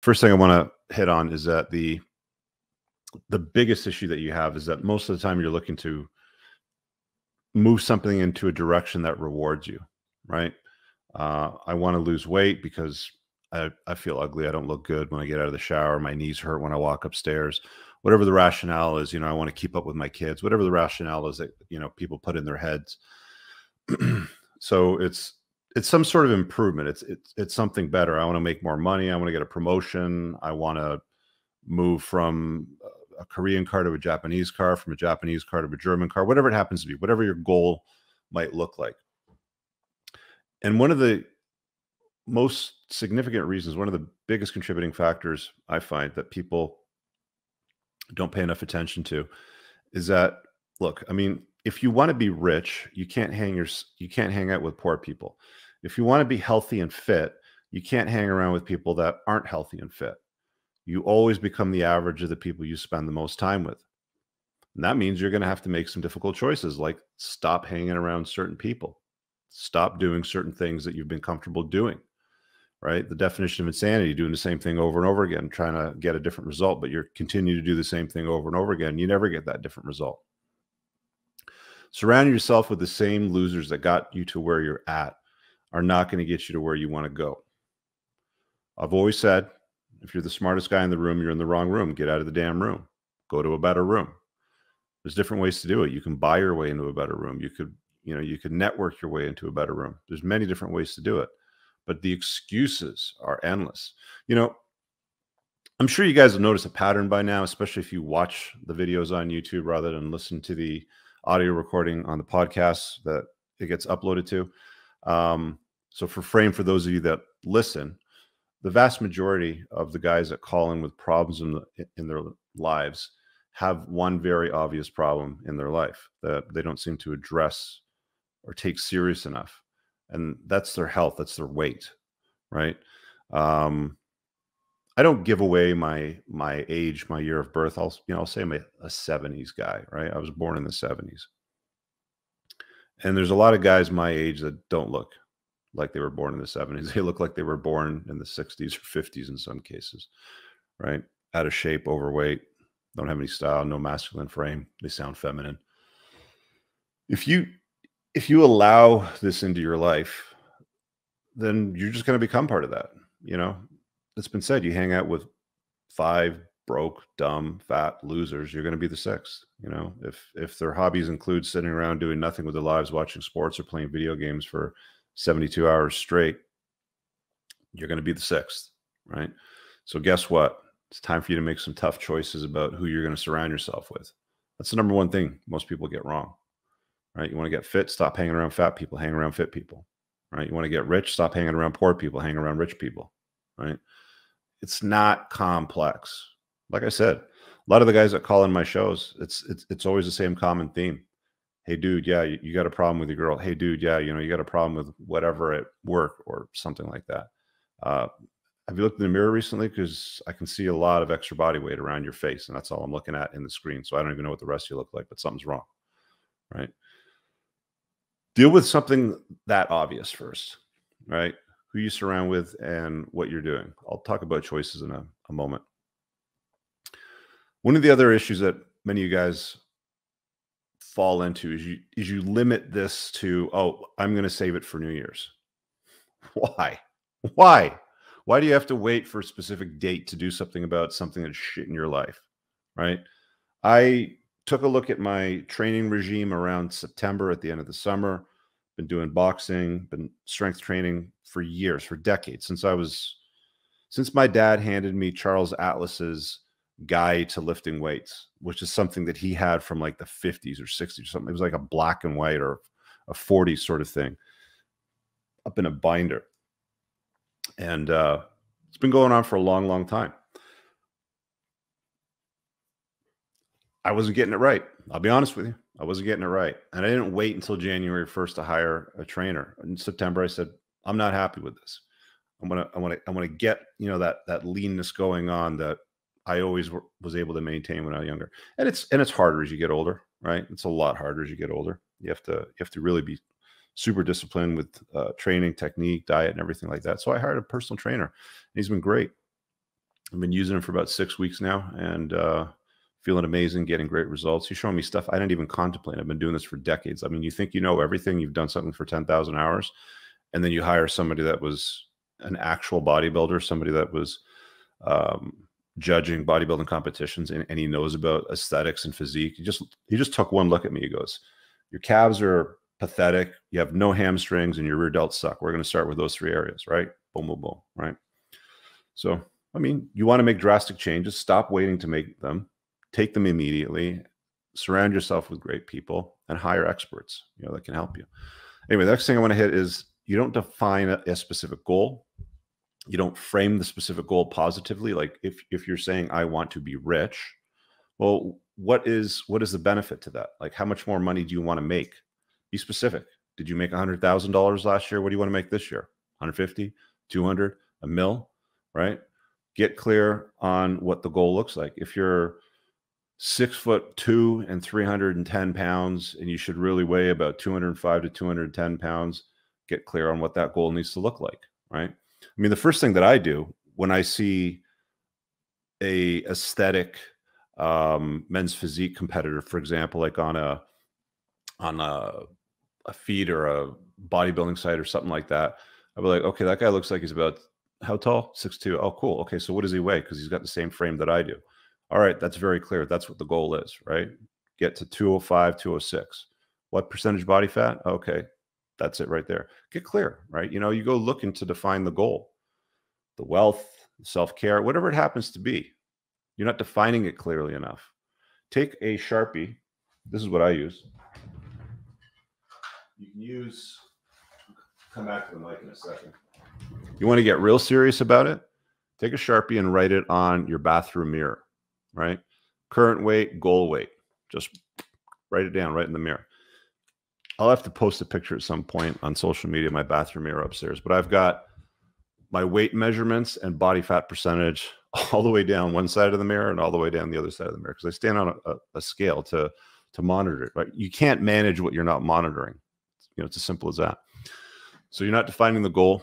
first thing I want to hit on is that the the biggest issue that you have is that most of the time you're looking to move something into a direction that rewards you, right? Uh, I want to lose weight because I, I feel ugly. I don't look good when I get out of the shower. My knees hurt when I walk upstairs. Whatever the rationale is, you know, I want to keep up with my kids. Whatever the rationale is that you know people put in their heads. so it's it's some sort of improvement. It's it's it's something better. I want to make more money. I want to get a promotion. I want to move from a Korean car to a Japanese car, from a Japanese car to a German car, whatever it happens to be, whatever your goal might look like. And one of the most significant reasons, one of the biggest contributing factors I find that people don't pay enough attention to is that look, I mean, if you want to be rich, you can't hang your you can't hang out with poor people. If you want to be healthy and fit, you can't hang around with people that aren't healthy and fit. You always become the average of the people you spend the most time with. And that means you're going to have to make some difficult choices like stop hanging around certain people, stop doing certain things that you've been comfortable doing. Right? The definition of insanity, doing the same thing over and over again, trying to get a different result, but you're continue to do the same thing over and over again. You never get that different result. Surround yourself with the same losers that got you to where you're at are not going to get you to where you want to go. I've always said if you're the smartest guy in the room, you're in the wrong room. Get out of the damn room. Go to a better room. There's different ways to do it. You can buy your way into a better room. You could, you know, you could network your way into a better room. There's many different ways to do it. But the excuses are endless. You know, I'm sure you guys have noticed a pattern by now, especially if you watch the videos on YouTube rather than listen to the audio recording on the podcast that it gets uploaded to. Um, so for frame, for those of you that listen, the vast majority of the guys that call in with problems in, the, in their lives have one very obvious problem in their life that they don't seem to address or take serious enough and that's their health that's their weight right um, i don't give away my my age my year of birth i'll you know i'll say i'm a, a 70s guy right i was born in the 70s and there's a lot of guys my age that don't look like they were born in the 70s. They look like they were born in the 60s or 50s in some cases, right? Out of shape, overweight, don't have any style, no masculine frame. They sound feminine. If you if you allow this into your life, then you're just going to become part of that. You know, it's been said you hang out with five broke, dumb, fat losers, you're going to be the sixth. You know, if if their hobbies include sitting around doing nothing with their lives, watching sports or playing video games for 72 hours straight, you're going to be the sixth, right? So, guess what? It's time for you to make some tough choices about who you're going to surround yourself with. That's the number one thing most people get wrong, right? You want to get fit, stop hanging around fat people, hang around fit people, right? You want to get rich, stop hanging around poor people, hang around rich people, right? It's not complex. Like I said, a lot of the guys that call in my shows, it's it's it's always the same common theme. Hey dude yeah you, you, got a problem with your girl. Hey dude yeah you know you got a problem with whatever at work or something like that. Uh, have you looked in the mirror recently? Because i can see a lot of extra body weight around your face and that's all i'm looking at in the screen so i don't even know what the rest of you look like but something's wrong right? Deal with something that obvious first right who you surround with and what you're doing. I'll talk about choices in a, a moment. One of the other issues that many of you guys fall into is you is you limit this to oh i'm going to save it for new year's. Why? Why? Why do you have to wait for a specific date to do something about something that's shit in your life right? I took a look at my training regime around september at the end of the summer been doing boxing been strength training for years for decades since i was since my dad handed me charles atlas's guide to lifting weights, which is something that he had from like the 50s or 60s or something. It was like a black and white or a 40 sort of thing up in a binder. And uh, it's been going on for a long, long time. I wasn't getting it right. I'll be honest with you. I wasn't getting it right. And I didn't wait until January 1st to hire a trainer. In September, I said, I'm not happy with this. I want to, I want to, I want to get, you know, that, that leanness going on that I always was able to maintain when I was younger. And it's and it's harder as you get older, right? It's a lot harder as you get older. You have to you have to really be super disciplined with uh, training, technique, diet, and everything like that. So I hired a personal trainer. And he's been great. I've been using him for about six weeks now and uh, feeling amazing, getting great results. He's showing me stuff I didn't even contemplate. I've been doing this for decades. I mean, you think you know everything, you've done something for 10,000 hours, and then you hire somebody that was an actual bodybuilder, somebody that was um, judging bodybuilding competitions and, and he knows about aesthetics and physique. He just he just took one look at me. He goes, Your calves are pathetic. You have no hamstrings and your rear delts suck. We're going to start with those three areas, right? Boom, boom, boom, right? So, I mean, you want to make drastic changes, stop waiting to make them, take them immediately, surround yourself with great people, and hire experts, you know, that can help you. Anyway, the next thing I want to hit is you don't define a, a specific goal. You don't frame the specific goal positively. Like if if you're saying I want to be rich, well, what is what is the benefit to that? Like how much more money do you want to make? Be specific. Did you make $100,000 last year? What do you want to make this year? 150, 200, a mil, right? Get clear on what the goal looks like. If you're six foot two and 310 pounds, and you should really weigh about 205 to 210 pounds, get clear on what that goal needs to look like, right? I mean, the first thing that I do when I see a aesthetic um, men's physique competitor, for example, like on a on a a feed or a bodybuilding site or something like that, I'd be like, okay, that guy looks like he's about how tall? Six two. Oh, cool. Okay, so what does he weigh? Because he's got the same frame that I do. All right, that's very clear. That's what the goal is, right? Get to 205, 206. What percentage body fat? Okay, that's it right there. Get clear, right? You know, you go looking to define the goal, the wealth, self care, whatever it happens to be. You're not defining it clearly enough. Take a Sharpie. This is what I use you can use, come back to the mic in a second. You want to get real serious about it? Take a Sharpie and write it on your bathroom mirror, right? Current weight, goal weight. Just write it down right in the mirror. I'll have to post a picture at some point on social media, my bathroom mirror upstairs, but I've got my weight measurements and body fat percentage all the way down one side of the mirror and all the way down the other side of the mirror because I stand on a, a, scale to to monitor it. Right? You can't manage what you're not monitoring. You know, it's as simple as that. So you're not defining the goal.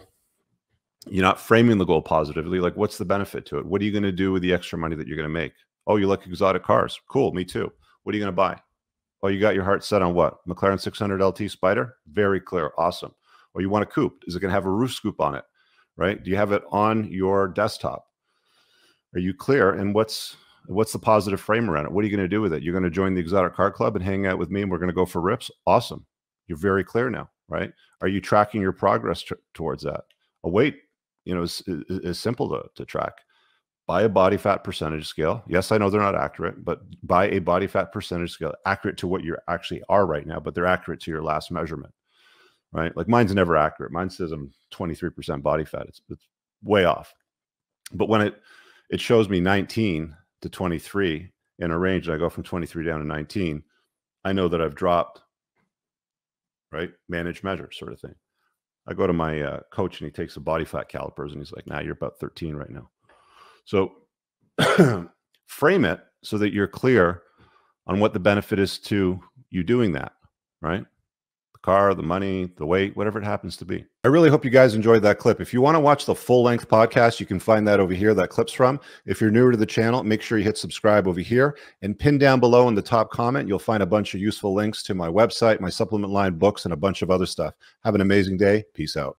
You're not framing the goal positively. Like, what's the benefit to it? What are you going to do with the extra money that you're going to make? Oh, you like exotic cars. Cool. Me too. What are you going to buy? Oh, you got your heart set on what? McLaren 600 LT Spider? Very clear. Awesome. Or you want a coupe? Is it going to have a roof scoop on it? Right? Do you have it on your desktop? Are you clear? And what's what's the positive frame around it? What are you going to do with it? You're going to join the exotic car club and hang out with me and we're going to go for rips? Awesome. You're very clear now, right? Are you tracking your progress t- towards that? Oh, a weight, you know, is, is, is simple to, to track. Buy a body fat percentage scale. Yes, I know they're not accurate, but buy a body fat percentage scale accurate to what you actually are right now, but they're accurate to your last measurement, right? Like mine's never accurate. Mine says I'm 23% body fat. It's, it's way off. But when it it shows me 19 to 23 in a range, and I go from 23 down to 19, I know that I've dropped right? Manage, measure, sort of thing. I go to my uh, coach and he takes the body fat calipers and he's like, "Nah, you're about 13 right now." So frame it so that you're clear on what the benefit is to you doing that, right? The car, the money, the weight, whatever it happens to be. I really hope you guys enjoyed that clip. If you want to watch the full length podcast, you can find that over here, that clip's from. If you're newer to the channel, make sure you hit subscribe over here and pin down below in the top comment. You'll find a bunch of useful links to my website, my supplement line books, and a bunch of other stuff. Have an amazing day. Peace out.